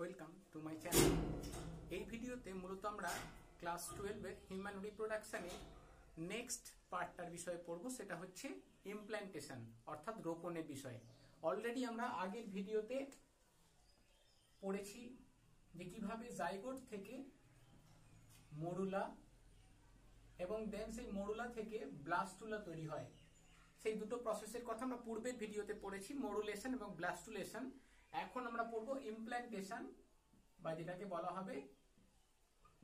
Welcome to my channel এই ভিডিওতে মূলত আমরা ক্লাস টুয়েলভের হিউম্যান রিপ্রোডাকশনে নেক্সট পার্টটার বিষয়ে পড়ব, সেটা হচ্ছে ইমপ্ল্যান্টেশন অর্থাৎ রোপণের বিষয়ে। অলরেডি আমরা আগের ভিডিওতে পড়েছি যে কীভাবে জাইগোট থেকে মরুলা এবং দেন সেই মরুলা থেকে ব্লাস্টুলা তৈরি হয়। সেই দুটো প্রসেসের কথা আমরা পূর্বের ভিডিওতে পড়েছি মরুলেশন এবং ব্লাস্টুলেশন এখন আমরা পড়ব ইমপ্ল্যান্টেশন বা যেটাকে বলা হবে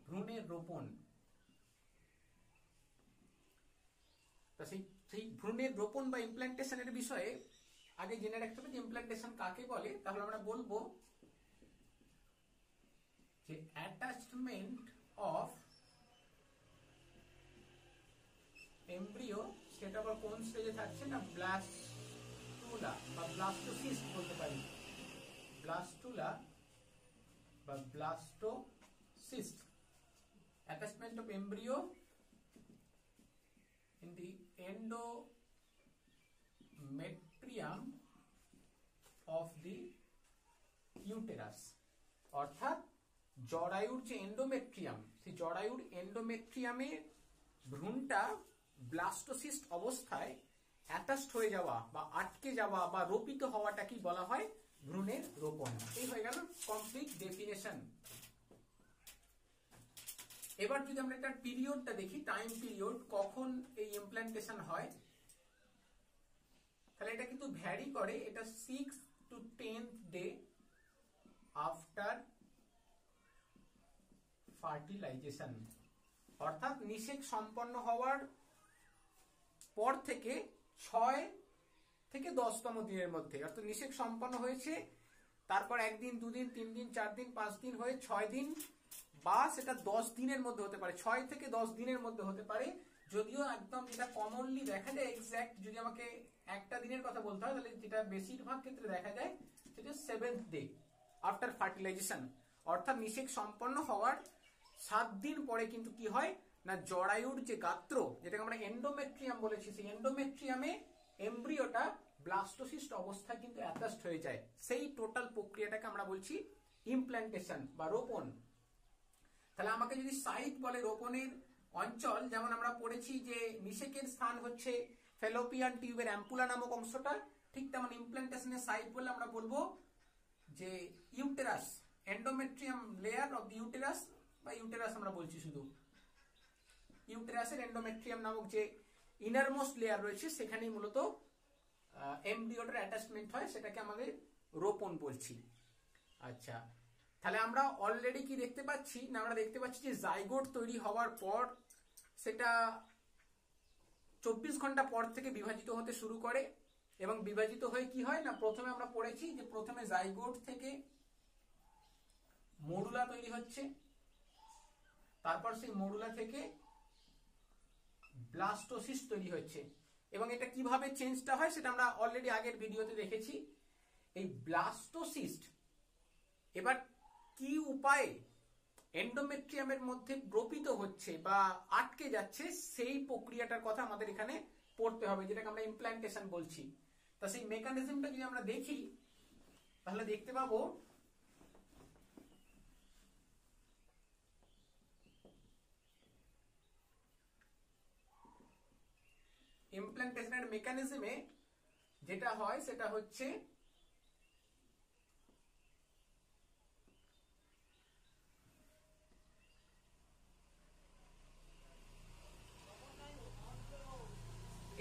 ভ্রূণের রোপণ। তা সেই সেই ভ্রূণের রোপণ বা ইমপ্ল্যান্টেশনের বিষয়ে আগে জেনে রাখতে হবে যে ইমপ্ল্যান্টেশন কাকে বলে। তাহলে আমরা বলব যে অ্যাটাচমেন্ট অফ এমব্রিও সেটা আবার কোন স্টেজে থাকছে না ব্লাস্টুলা বা ব্লাস্টোসিস্ট বলতে পারি। ব্লাস্টুলা বা blastocyst attachment of embryo in the endometrium of the uterus, অর্থাৎ জরায়ুর যে এন্ডোমেট্রিয়াম সেই জরায়ুর এন্ডোমেট্রিয়ামে ভ্রূণটা ব্লাস্টোসিস্ট অবস্থায় অ্যাটাচড হয়ে যাওয়া বা আটকে যাওয়া বা রোপিত হওয়াটা কি বলা হয়? ভ্রূণের রোপণ। এই হয়ে গেল কমপ্লিট ডেফিনেশন এবার যদি আমরা একটা পিরিয়ডটা দেখি টাইম পিরিয়ড কখন এই ইমপ্ল্যান্টেশন হয়, তাহলে এটা কিন্তু ভ্যারি করে, এটা six to tenth day after fertilization অর্থাৎ নিষেক সম্পন্ন হওয়ার পর থেকে ছয় থেকে দশতম দিনের মধ্যে। অর্থাৎ নিষেক সম্পন্ন হয়েছে, তারপর একদিন, দুদিন তিন দিন চার দিন পাঁচ দিন হয়ে ছয় দিন বা সেটা দশ দিনের মধ্যে হতে পারে। ছয় থেকে দশ দিনের মধ্যে হতে পারে। যদিও একদম যেটা কমনলি দেখা যায় এক্স্যাক্ট যদি আমাকে একটা দিনের কথা বলতে হয়, তাহলে যেটা বেশিরভাগ ক্ষেত্রে দেখা যায়, সেটা সেভেন্থ ডে আফটার ফার্টিলাইজেশন অর্থাৎ নিষেক সম্পন্ন হওয়ার সাত দিন পরে কিন্তু কি হয়, না জরায়ুর যে গাত্র, যেটাকে আমরা এন্ডোমেট্রিয়াম বলেছি, সেই এন্ডোমেট্রিয়ামে এমব্রিওটা ব্লাস্টোসিস্ট অবস্থায় কিন্তু অ্যাটাচড হয়ে যায়। সেই টোটাল প্রক্রিয়াটাকে আমরা বলছি ইমপ্ল্যান্টেশন বা রোপণ। তাহলে আমাকে যদি সাইট বলে রোপণের অঞ্চল, যেমন আমরা পড়েছি যে নিষেকের স্থান হচ্ছে ফেলোপিয়ান টিউবের অ্যাম্পুলা নামক অংশটা, ঠিক তেমন ইমপ্ল্যান্টেশনের সাইট বলে আমরা বলব যে uterus endometrium layer the uterus বা ইউটেরাস আমরা বলছি শুধু। ইউটেরাসের এন্ডোমেট্রিয়াম নামক যে ইনারমোস্ট লেয়ার রয়েছে, সেখানেই মূলত এমব্রিওটার অ্যাটাচমেন্ট হয়, সেটাকে আমাদের রোপণ বলছি। আচ্ছা তাহলে আমরা অলরেডি কি দেখতে পাচ্ছি? না, আমরা দেখতে পাচ্ছি যে জাইগোট তৈরি হওয়ার পর সেটা চব্বিশ ঘণ্টা পর থেকে বিভাজিত হতে শুরু করে এবং বিভাজিত হয়ে কি হয়? না, প্রথমে আমরা পড়েছি যে প্রথমে জাইগোট থেকে মরুলা তৈরি হচ্ছে, তারপর সেই মরুলা থেকে ব্লাস্টোসিস তৈরি হচ্ছে। এবং এটা কীভাবে চেঞ্জটা হয় সেটা আমরা অলরেডি আগের ভিডিওতে দেখেছি। এই ব্লাস্টোসিস্ট এবার কি উপায়ে এন্ডোমেট্রিয়ামের মধ্যে ব্রপিত হচ্ছে বা আটকে যাচ্ছে সেই প্রক্রিয়াটার কথা আমাদের এখানে পড়তে হবে, যেটাকে আমরা ইমপ্ল্যান্টেশন বলছি। তা সেই মেকানিজমটা যদি আমরা দেখি, তাহলে দেখতে পাবো ইমপ্ল্যান্টেশনের মেকানিজমে যেটা হয়, সেটা হচ্ছে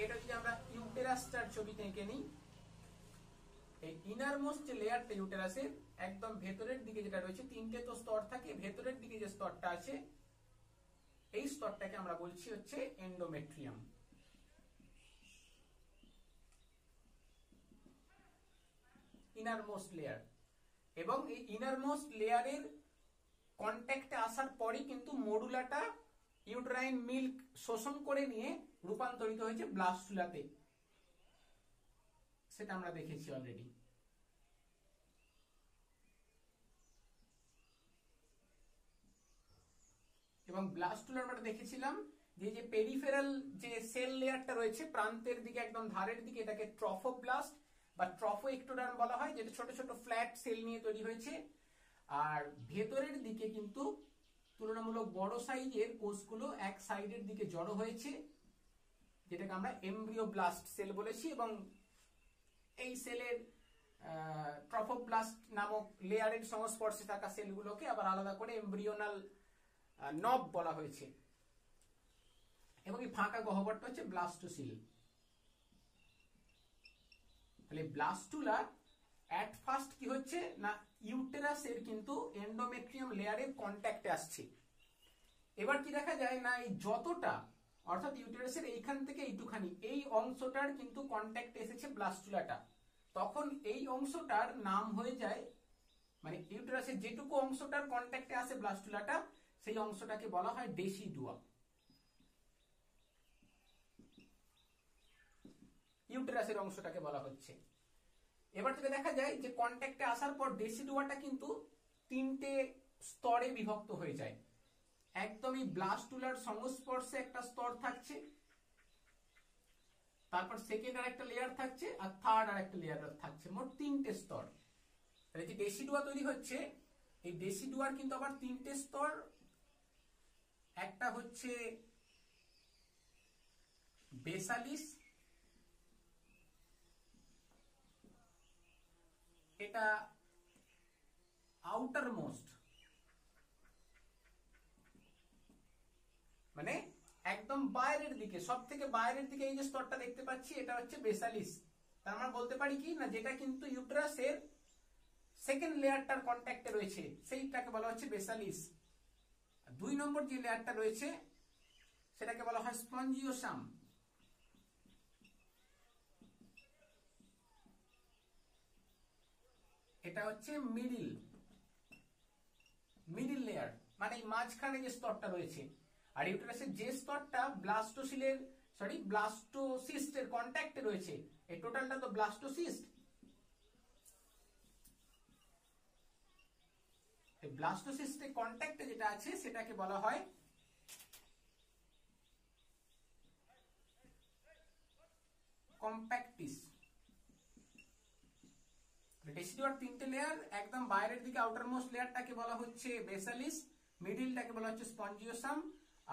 এটা যদি আমরা ইউটেরাসটার ছবিতে এঁকে নিই, এই ইনারমোস্ট লেয়ারটা ইউটেরাসের একদম ভেতরের দিকে যেটা রয়েছে, তিনটে তো স্তর থাকে, ভেতরের দিকে যে স্তরটা আছে, এই স্তরটাকে আমরা বলছি হচ্ছে এন্ডোমেট্রিয়াম ইনারমোস্ট লেয়ার এবং এই ইনারমোস্ট লেয়ারের কন্ট্যাক্টে আসার পরই কিন্তু মডুলাটা ইউট্রাইন মিল্ক শোষণ করে নিয়ে রূপান্তরিত হয়েছে ব্লাস্টুলাতে সেটা আমরা দেখেছি অলরেডি এবং ব্লাস্টুলার আমরা দেখেছিলাম যে যে পেরিফেরাল যে সেল লেয়ারটা রয়েছে, প্রান্তের দিকে একদম ধারের দিকে, এটাকে ট্রফোব্লাস্ট বা ট্রফো একটোডার্ম বলা হয়, যেটা ছোট ছোট ফ্ল্যাট সেল নিয়ে তৈরি হয়েছে। আর ভেতরের দিকে কিন্তু তুলনামূলক বড় সাইজের কোষগুলো এক সাইডের দিকে জড়ো হয়েছে, যেটাকে আমরা এমব্রিওব্লাস্ট সেল বলেছি এবং এই সেলের ট্রফোব্লাস্ট নামক লেয়ারের সংস্পর্শে থাকা সেলগুলোকে আবার আলাদা করে এমব্রিওনাল নব বলা হয়েছে। এবং এই ফাঁকা গহ্বরটা হচ্ছে ব্লাস্টোসিল তাহলে ব্লাস্টুলা অ্যাট ফার্স্ট কি হচ্ছে? না ইউটেরাসের কিন্তু এন্ডোমেট্রিয়াম লেয়ারের কন্ট্যাক্টে আসছে। এবার কি দেখা যায়? না, এই যতটা, অর্থাৎ ইউটেরাসের এইখান থেকে এইটুখানি, এই অংশটার কিন্তু কন্ট্যাক্ট এসেছে ব্লাস্টুলাটা তখন এই অংশটার নাম হয়ে যায় মানে ইউটেরাসের যেটুকু অংশটার কন্ট্যাক্টে আসে ব্লাস্টুলাটা সেই অংশটাকে বলা হয় ডেসিডুয়া ইউটেরাসের অংশটাকে বলা হচ্ছে। এবার থেকে দেখা যায় যে কন্ট্যাক্টে আসার পর ডেসিডুয়াটা কিন্তু তিনটে স্তরে বিভক্ত হয়ে যায়। একদমই ব্লাস্টুলার সংস্পর্শে একটা স্তর থাকছে, তারপর সেকেন্ড আর একটা লেয়ার থাকছে, আর থার্ড আর একটা লেয়ার থাকছে, মোট তিনটে স্তর। তাহলে যে ডেসিডুয়া তৈরি হচ্ছে, এই ডেসিডুয়ার কিন্তু আবার তিনটে স্তর, একটা হচ্ছে বেসালিস এটা আউটার মোস্ট মানে একদম বাইরের দিকে সব থেকে বাইরের দিকে এই যে স্তরটা দেখতে পাচ্ছি, এটা হচ্ছে বেসালিস। তার আমরা বলতে পারি কি, না যেটা কিন্তু ইউট্রাসের সেকেন্ড লেয়ারটার কন্ট্যাক্টে রয়েছে, সেইটাকে বলা হচ্ছে বেসালিস। দুই নম্বর যে লেয়ারটা রয়েছে, সেটাকে বলা হয় স্পঞ্জিওসাম। এটা হচ্ছে মিডিল মিডিল লেয়ার মানে মাঝখানে যে স্তরটা রয়েছে। আর ইউটেরাসের যে স্তরটা ব্লাস্টোসিলের সরি ব্লাস্টোসিস্টের কন্ট্যাক্টে রয়েছে, এই টোটালটা তো ব্লাস্টোসিস্ট ব্লাস্টোসিস্টের কন্ট্যাক্টে যেটা আছে, সেটাকে বলা হয় কম্প্যাক্টিস ডেসিডুয়ার তিনটে লেয়ার একদম বাইরের দিকে আউটার মোস্ট লেয়ারটাকে বলা হচ্ছে বেসালিস মিডিলটাকে বলা হচ্ছে স্পঞ্জিওসাম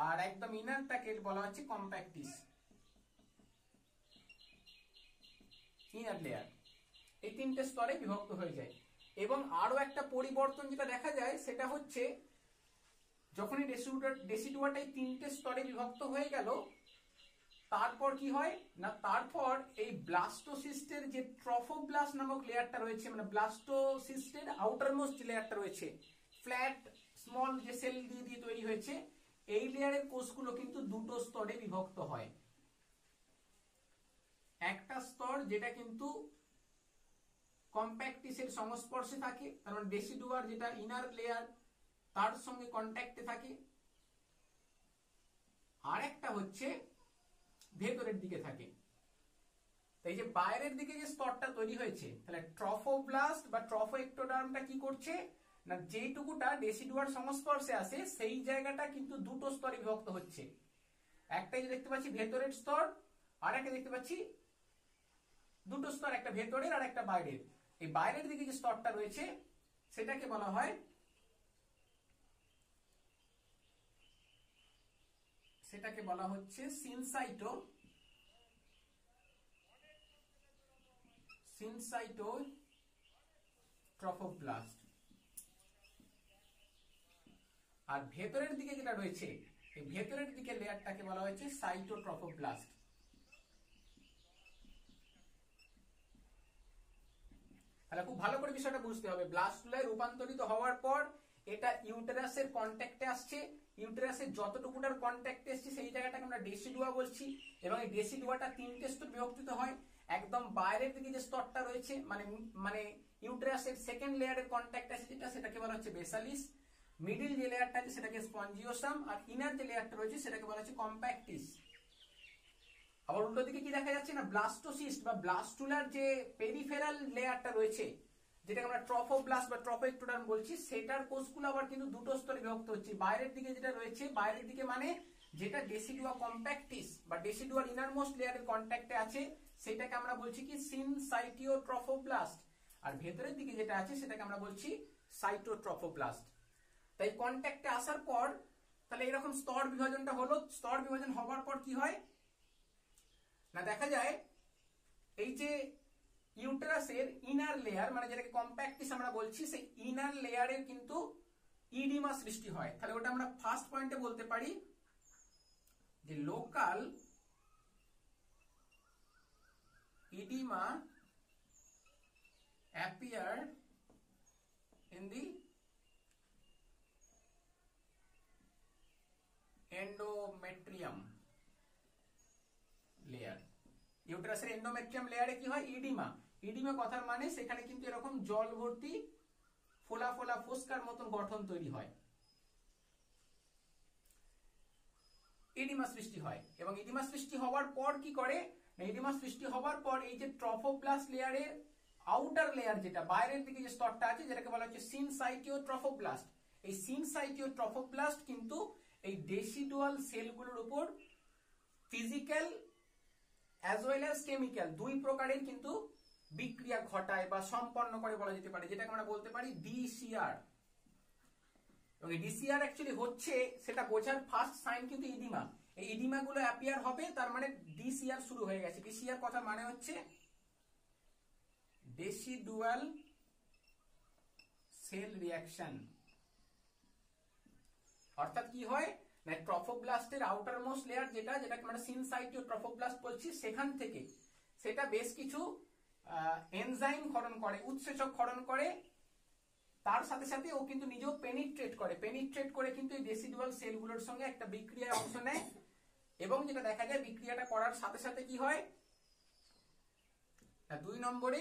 আর একদম ইনারটাকে বলা হচ্ছে কম্প্যাক্টিস ইনার লেয়ার এই তিনটে স্তরে বিভক্ত হয়ে যায়। এবং আরও একটা পরিবর্তন যেটা দেখা যায়, সেটা হচ্ছে যখনই ডেসিডুয়াটা এই তিনটে স্তরে বিভক্ত হয়ে গেল তারপর কি হয়? না, তারপর এই ব্লাস্টোসিস্টের যে ট্রফোব্লাস্ট নামক লেয়ারটা রয়েছে মানে ব্লাস্টোসিস্টের আউটার মোস্ট লেয়ারটা রয়েছে ফ্ল্যাট স্মল যে সেল দিয়ে দিয়ে তৈরি হয়েছে, এই লেয়ারের কোষগুলো কিন্তু দুটো স্তরে বিভক্ত হয়। একটা স্তর যেটা কিন্তু কম্প্যাক্টিসের সংস্পর্শে থাকে কারণ মানে ডেসিডুয়ার যেটা ইনার লেয়ার তার সঙ্গে কন্ট্যাক্টে থাকে। আর একটা হচ্ছে ভেতরের দিকে থাকে। এই যে বাইরের দিকে যে স্তরটা তৈরি হয়েছে, তাহলে ট্রফোব্লাস্ট বা ট্রফো ট্রফোএক্টোডার্মটা কি করছে? না যেটুকুটা ডেসিডুয়ার সংস্পর্শে আসে সেই জায়গাটা কিন্তু দুটো স্তরে বিভক্ত হচ্ছে। একটাই দেখতে পাচ্ছি ভেতরের স্তর আর একটা দেখতে পাচ্ছি দুটো স্তর, একটা ভেতরের আর একটা বাইরের। এই বাইরের দিকে যে স্তরটা রয়েছে, সেটাকে বলা হয় সেটাকে বলা হচ্ছে সিনসাইটো সিনসাইটো ট্রফোপ্লাস্ট আর ভেতরের দিকে যেটা রয়েছে, এই ভেতরের দিকে লেয়ারটাকে বলা হয়েছে সাইটো সাইটোট্রফোপ্লাস্ট তাহলে খুব ভালো করে বিষয়টা বুঝতে হবে। ব্লাস্টুলায় রূপান্তরিত হওয়ার পর এটা ইউটেরাসের কন্ট্যাক্টে আসছে ইউটেরাসের যতটুকুটার কন্ট্যাক্টে এসছে, সেই জায়গাটাকে আমরা ডেসিডুয়া বলছি এবং এই ডেসিডুয়াটা তিনটে স্তর বিভক্তিত হয়। একদম বাইরের দিকে যে স্তরটা রয়েছে মানে মানে ইউটেরাসের সেকেন্ড লেয়ারের কন্ট্যাক্ট আছে যেটা, সেটাকে বলা হচ্ছে বেসালিস মিডিল যে লেয়ারটা আছে সেটাকে স্পঞ্জিওসাম আর ইনার যে লেয়ারটা রয়েছে সেটাকে বলা হচ্ছে কম্প্যাক্টিস আবার উল্টো দিকে কি দেখা যাচ্ছে না ব্লাস্টোসিস্ট বা ব্লাস্টুলার যে পেরিফেরাল লেয়ারটা রয়েছে যেটাকে আমরা ট্রফোব্লাস্ট বা ট্রফোএক্টোডার্ম বলছি, সেটার কোষগুলো আবার কিন্তু দুটো স্তরে বিভক্ত হচ্ছে। বাইরের দিকে যেটা রয়েছে, বাইরের দিকে মানে যেটা ডেসিডুয়া কম্প্যাক্টিস বা ডেসিডুয়ার ইনারমোস্ট লেয়ারের কন্ট্যাক্টে আছে, সেটাকে আমরা বলছি কি সিনসাইটিও ট্রফোব্লাস্ট আর ভেতরের দিকে যেটা আছে, সেটাকে আমরা বলছি সাইটোট্রফোপ্লাস্ট তাই কন্ট্যাক্টে আসার পর, তাহলে এরকম স্তর বিভাজনটা হলো। স্তর বিভাজন হবার পর কি হয়? না, দেখা যায়, এই যে ইউটেরাসের ইনার লেয়ার মানে যেটাকে কম্প্যাক্টিস আমরা বলছি, সেই ইনার লেয়ারের কিন্তু ইডিমা সৃষ্টি হয়। তাহলে ওটা আমরা ফার্স্ট পয়েন্টে বলতে পারি যে local oedema appear in the endometrium layer. ইউটেরাসের এন্ডোমেট্রিয়াম লেয়ারে কি হয়? ইডিমা ইডিমা কথার মানে সেখানে কিন্তু এরকম জল ভর্তি ফোলা ফোলা ফোস্কার মতন গঠন তৈরি হয়। ইডিমা সৃষ্টি হয় এবং ইডিমা সৃষ্টি হওয়ার পর কি করে? ইডিমা সৃষ্টি হওয়ার পর এই যে ট্রফোপ্লাস্ট লেয়ারের আউটার লেয়ার যেটা, বাইরের দিকে যে স্তরটা আছে, যেটাকে বলা হচ্ছে সিনসাইটিও ট্রফোপ্লাস্ট এই সিনসাইটিও ট্রফোপ্লাস্ট কিন্তু এই ডেসিডুয়াল সেলগুলোর উপর physical as well as chemical দুই প্রকারের কিন্তু বিক্রিয়া ঘটায় বা সম্পন্ন করে বলা যেতে পারে, যেটাকে আমরা বলতে পারি ডিসিআর এই ডিসিআর অ্যাকচুয়ালি হচ্ছে, সেটা বোঝার ফার্স্ট সাইন কিন্তু ইডিমা। এই ইডিমা গুলো অ্যাপিয়ার হবে, তার মানে ডিসিআর শুরু হয়ে গেছে। ডিসিআর কথা মানে হচ্ছে ডেসিডুয়াল সেল রিয়াকশন অর্থাৎ কি হয়? না ট্রফোব্লাস্টের আউটার মোস্ট লেয়ার যেটা, যেটাকে আমরা সিনসাইটিও ট্রফোব্লাস্ট বলছি, সেখান থেকে। সেটা বেশ কিছু এনজাইম ক্ষরণ করে, উৎসেচক ক্ষরণ করে, তার সাথে সাথে ও কিন্তু নিজেও পেনিট্রেট করে। পেনিট্রেট করে কিন্তু এই ডেসিডুয়াল সেলগুলোর সঙ্গে একটা বিক্রিয়ায় অংশ নেয় এবং যেটা দেখা যায়, বিক্রিয়াটা করার সাথে সাথে কি হয়? দুই নম্বরে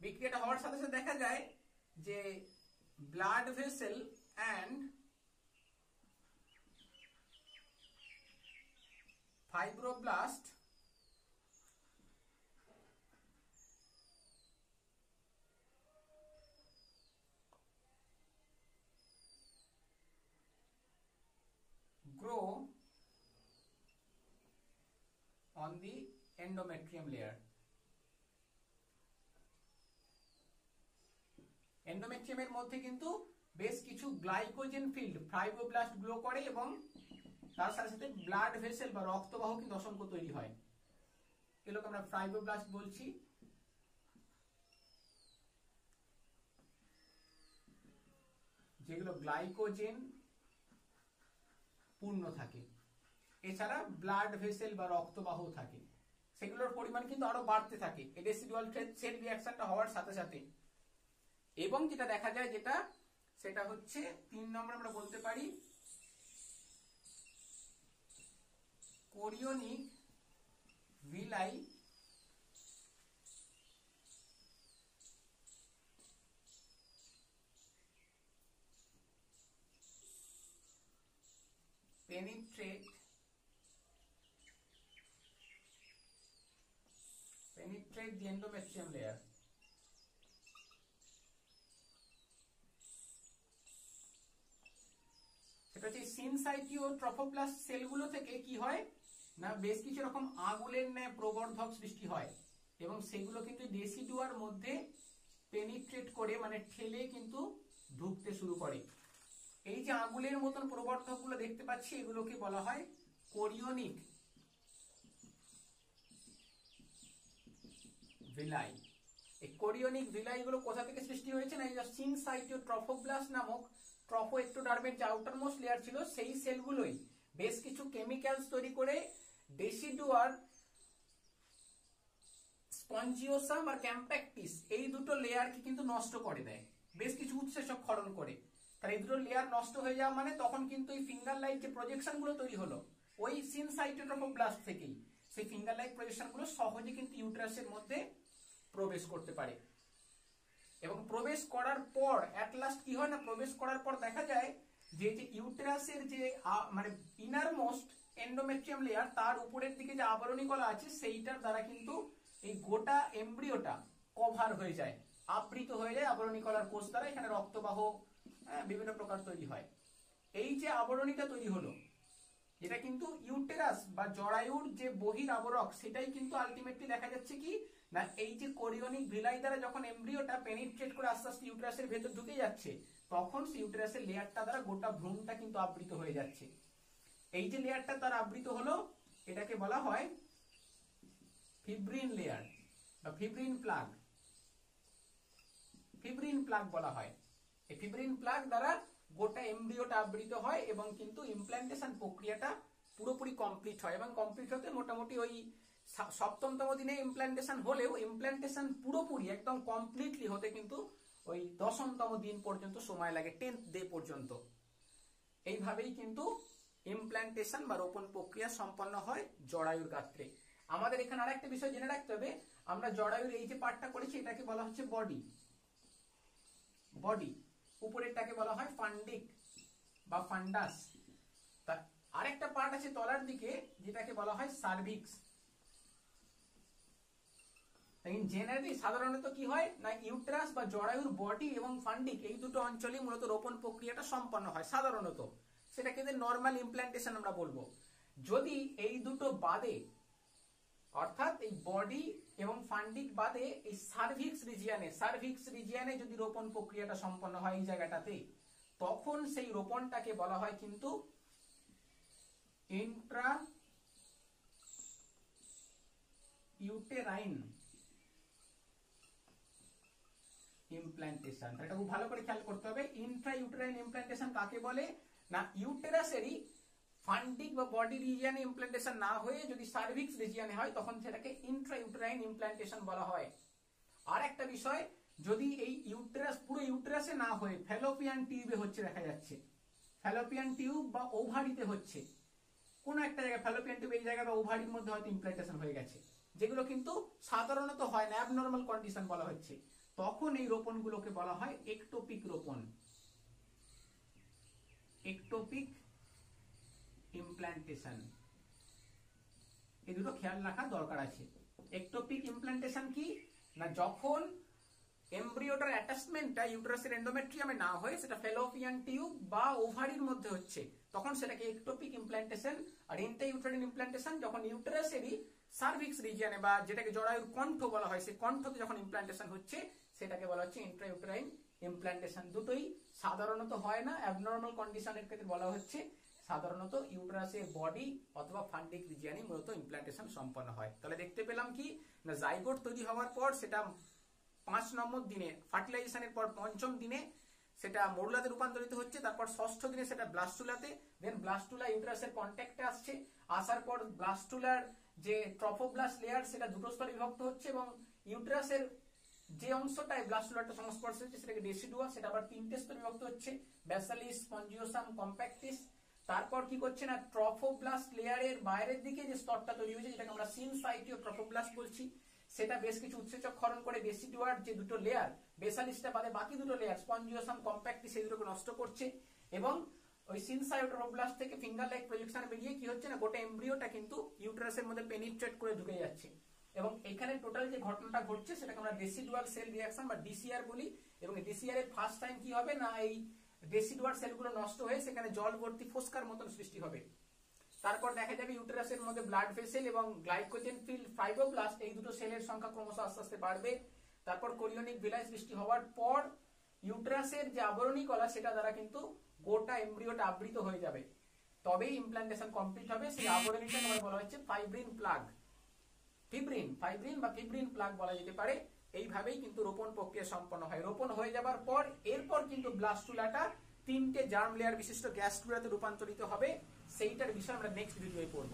বিক্রিয়াটা হওয়ার সাথে সাথে দেখা যায় যে blood vessel and fibroblast on the endometrium layer. এন্ডোমেট্রিয়ামের মধ্যে কিন্তু বেশ কিছু গ্লাইকোজেন ফিল্ড ফাইব্রোব্লাস্ট গ্লো করে এবং তার সাথে সাথে ব্লাড ভেসেল বা রক্তবাহ কিন্তু অসংখ্য তৈরি হয়। এগুলোকে আমরা ফাইব্রোব্লাস্ট বলছি। যেগুলো গ্লাইকোজেন পূর্ণ থাকে। এছাড়া ব্লাড ভেসেল বা রক্তবাহ থাকে। সেগুলোর পরিমাণ কিন্তু আরও বাড়তে থাকে। এডেসিডুয়াল সেল রিয়াকশনটা হওয়ার সাথে সাথে। এবং যেটা দেখা যায় যেটা, সেটা হচ্ছে তিন নম্বর আমরা বলতে পারি chorionic villi penetrate penetrate the endometrium layer সেটা হচ্ছে সিনসাইটিও ট্রফোপ্লাস্ট সেলগুলো থেকে কি হয়? না, বেশ কিছু রকম আগুলের ন্যায় প্রবর্ধক সৃষ্টি হয়। এবং সেগুলো কিন্তু ডেসিডুয়ার মধ্যে পেনিট্রেট করে মানে ঠেলে কিন্তু ঢুকতে শুরু করে। এই যে আগুলের মতন প্রবর্ধকগুলো দেখতে পাচ্ছি, এগুলোকে বলা হয় কোরিওনিক ভিলাই এই কোরিওনিক ভিলাই গুলো কোথা থেকে সৃষ্টি হয়েছে না, এই সিনসাইটিও ট্রফোব্লাস্ট নামক ট্রফো একটোডার্মের যে আউটার মোস্ট লেয়ার ছিল, সেই সেলগুলোই বেশ কিছু কেমিক্যালস তৈরি করে ডেসিডুয়ার স্পঞ্জিওসাম আর ক্যাম্প্যাক্টিস এই দুটো লেয়ারকে কিন্তু নষ্ট করে দেয়। বেশ কিছু উৎসেচক ক্ষরণ করে। তাহলে এই দুটো লেয়ার নষ্ট হয়ে যাওয়া মানে তখন কিন্তু এই ফিঙ্গার লাইট যে প্রজেকশনগুলো তৈরি হলো, ওই সিনসাইটোট্রোফোব্লাস্ট থেকেই। সেই ফিঙ্গার লাইট প্রজেকশনগুলো সহজে কিন্তু ইউট্রাসের মধ্যে প্রবেশ করতে পারে। এবং প্রবেশ করার পর অ্যাট লাস্ট কি হয় না, প্রবেশ করার পর দেখা যায় যে যে ইউটেরাসের যে মানে ইনার মোস্ট এন্ডোমেট্রিয়াম লেয়ার তার উপরের দিকে যে আবরণী কলা আছে, সেইটার দ্বারা কিন্তু এই গোটা এমব্রিওটা কভার হয়ে যায়, আবৃত হয়ে যায় আবরণী কলার কোষ দ্বারা, এখানে রক্তবাহ বিভিন্ন প্রকার তৈরি হয়। এই যে আবরণীটা তৈরি হলো এটা কিন্তু ইউটেরাস বা জরায়ুর যে বহির আবরক, সেটাই কিন্তু আলটিমেটলি দেখা যাচ্ছে কি? না, এই যে কোরিয়নিক ভিলাই দ্বারা যখন এমব্রিওটা পেনিট্রেট করে আস্তে আস্তে ইউটেরাসের ভেতর ঢুকে যাচ্ছে, তখন সেই ইউটেরাসের লেয়ারটা দ্বারা গোটা ভ্রূণটা কিন্তু আবৃত হয়ে যাচ্ছে। এই যে লেয়ারটা তার আবৃত হলো, এটাকে বলা হয় ফিব্রিন লেয়ার বা ফিব্রিন প্লাগ ফিব্রিন প্লাগ বলা হয়। এই ফিব্রিন প্লাগ দ্বারা গোটা এমব্রিওটা আবৃত হয় এবং কিন্তু ইমপ্ল্যান্টেশন প্রক্রিয়াটা পুরোপুরি কমপ্লিট হয় এবং কমপ্লিট হতে মোটামুটি ওই সপ্তমতম দিনে ইমপ্ল্যান্টেশন হলেও ইমপ্ল্যান্টেশন পুরোপুরি একদম কমপ্লিটলি হতে কিন্তু ওই দশমতম দিন পর্যন্ত সময় লাগে টেন্থ ডে পর্যন্ত। এইভাবেই কিন্তু ইমপ্ল্যান্টেশন বা রোপণ প্রক্রিয়া সম্পন্ন হয় জরায়ুর গাত্রে। আমাদের এখানে আরেকটা বিষয় জেনে রাখতে হবে, আমরা জরায়ুর এই যে পার্টটা করেছি, এটাকে বলা হচ্ছে বডি বডি উপরেরটাকে বলা হয় ফান্ডিক বা ফান্ডাস তা আরেকটা পার্ট আছে তলার দিকে, যেটাকে বলা হয় সার্ভিক্স জেনারেলি সাধারণত কি হয় না ইউট্রাস বা জরায়ুর বডি এবং ফান্ডিক এই দুটো অঞ্চলে মূলত রোপণ প্রক্রিয়াটা সম্পন্ন হয় সাধারণত। সেটা কিন্তু নর্মাল ইমপ্ল্যান্টেশন আমরা বলব। যদি এই দুটো বাদে অর্থাৎ এই বডি এবং ফান্ডিক বাদে এই সার্ভিক্স রিজিয়ানে সার্ভিক্স রিজিয়ানে যদি রোপণ প্রক্রিয়াটা সম্পন্ন হয় এই জায়গাটাতে, তখন সেই রোপণটাকে বলা হয় কিন্তু ইন্ট্রা ইউটেরাইন ইমপ্ল্যান্টেশন এটা খুব ভালো করে খেয়াল করতে হবে। ইন্ট্রা ইউটেরাইন ইমপ্ল্যান্টেশন কাকে বলে? না ইউটেরাসেরই ফান্ডিক বা বডি রিজিয়ানে ইমপ্ল্যান্টেশন না হয়ে যদি সার্ভিক্স রিজিয়ানে হয়, তখন সেটাকে ইন্ট্রা ইউটেরাইন ইমপ্ল্যান্টেশন বলা হয়। আর একটা বিষয়, যদি এই ইউটেরাস পুরো ইউটেরাসে না হয়ে ফ্যালোপিয়ান টিউবে হচ্ছে দেখা যাচ্ছে। ফ্যালোপিয়ান টিউব বা ওভারিতে হচ্ছে। কোন একটা জায়গায় ফ্যালোপিয়ান টিউব এই জায়গায় বা ওভারির মধ্যে হয়তো ইমপ্ল্যান্টেশন হয়ে গেছে। যেগুলো কিন্তু সাধারণত হয় না অ্যাবনর্মাল কন্ডিশন বলা হচ্ছে। তখন এই রোপণগুলোকে বলা হয় একটোপিক রোপণ। একটোপিক ইমপ্ল্যান্টেশন এই দুটো খেয়াল রাখা দরকার আছে। একটোপিক ইমপ্ল্যান্টেশন কি? না যখন এমব্রিওটার অ্যাটাচমেন্টটা ইউটেরাসের এন্ডোমেট্রিয়ামে না হয়ে সেটা ফেলোপিয়ান টিউব বা ওভারির মধ্যে হচ্ছে, তখন সেটাকে একটোপিক ইমপ্ল্যান্টেশন আর ইন্টা ইউটেরাইন ইমপ্ল্যান্টেশন যখন ইউটেরাসেরই সার্ভিক্স রিজিয়নে বা যেটাকে জরায়ুর কণ্ঠ বলা হয়, সেই কণ্ঠতে যখন ইমপ্ল্যান্টেশন হচ্ছে, সেটাকে বলা হচ্ছে ইন্ট্রা ইউটেরাইন ইমপ্ল্যান্টেশন দুটোই সাধারণত হয় না অ্যাবনর্মাল কন্ডিশনের ক্ষেত্রে বলা হচ্ছে। সাধারণত ইউটেরাসের বডি অথবা ফান্ডিক রিজিয়ানে মূলত ইমপ্ল্যান্টেশন সম্পন্ন হয়। তাহলে দেখতে পেলাম কি, না জাইগোট তৈরি হওয়ার পর সেটা পাঁচ নম্বর দিনে ফার্টিলাইজেশনের পর পঞ্চম দিনে সেটা মোরলাতে রূপান্তরিত হচ্ছে, তারপর ষষ্ঠ দিনে সেটা ব্লাস্টুলাতে দেন ব্লাস্টুলা ইউটেরাসের কন্ট্যাক্টে আসছে, আসার পর ব্লাস্টুলার যে ট্রফোব্লাস্ট লেয়ার সেটা দুটো স্তরে বিভক্ত হচ্ছে এবং ইউটেরাসের যে অংশটায় ব্লাস্টুলারটা সংস্পর্শে হচ্ছে, সেটাকে ডেসিডুয়া সেটা আবার তিনটে স্তরে বিভক্ত হচ্ছে ব্যাসালিস স্পঞ্জিওসাম কম্প্যাক্টিস তারপর কি করছে না ট্রফোব্লাস্ট লেয়ারের বাইরের দিকে যে স্তরটা তৈরি হয়েছে, যেটাকে আমরা সিনসাইটিও ট্রফোব্লাস্ট বলছি, সেটা বেশ কিছু উৎসেচক ক্ষরণ করে ডেসিডুয়ার যে দুটো লেয়ার বেসালিসটা বাদে বাকি দুটো লেয়ার স্পঞ্জিওসাম কম্প্যাক্টি সেই দুটোকে নষ্ট করছে এবং ওই সিনসাইটোব্লাস্ট থেকে ফিঙ্গার লাইক প্রজেকশন বেরিয়ে কি হচ্ছে না, গোটা এমব্রিওটা কিন্তু ইউটেরাসের মধ্যে পেনিট্রেট করে ঢুকে যাচ্ছে। এবং এখানে টোটাল যে ঘটনাটা ঘটছে, সেটাকে আমরা ডেসিডুয়াল সেল রিয়াকশন বা ডিসিআর বলি, এবং ডিসিআর এর ফার্স্ট টাইম কি হবে না, এই ডেসিডুয়ার সেলগুলো নষ্ট হয়ে সেখানে জল ভর্তি ফোস্কার মতন সৃষ্টি হবে। তারপর দেখা যাবে ইউটেরাসের মধ্যে ব্লাড ভেসেল এবং গ্লাইকোজেন ফিল ফাইব্রোব্লাস্ট এই দুটো সেলের সংখ্যা ক্রমশ আস্তে আস্তে বাড়বে। তারপর কোরিয়নিক ভিলাই সৃষ্টি হওয়ার পর ইউটেরাসের যে আবরণী কলা, সেটা দ্বারা কিন্তু গোটা এমব্রিওটা আবৃত হয়ে যাবে। তবেই ইমপ্ল্যান্টেশন কমপ্লিট হবে। সেই আবরণীটা আমরা বলা হচ্ছে ফাইব্রিন প্লাগ ফিব্রিন ফাইব্রিন বা ফিব্রিন প্লাগ বলা যেতে পারে। এইভাবেই কিন্তু রোপণ প্রক্রিয়া সম্পন্ন হয়। রোপণ হয়ে যাবার পর, এরপর কিন্তু ব্লাস্টুলাটা তিনটে জার্ম লেয়ার বিশিষ্ট গ্যাস্ট্রুলাতে রূপান্তরিত হবে। সেইটার বিষয়ে আমরা নেক্সট ভিডিওয়ে পড়ব।